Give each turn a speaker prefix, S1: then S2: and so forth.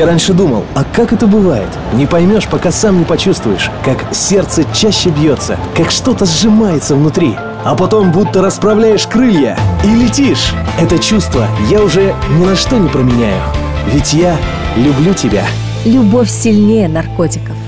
S1: Я раньше думал, а как это бывает? Не поймешь, пока сам не почувствуешь, как сердце чаще бьется, как что-то сжимается внутри. А потом будто расправляешь крылья и летишь. Это чувство я уже ни на что не променяю. Ведь я люблю тебя.
S2: Любовь сильнее наркотиков.